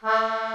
ha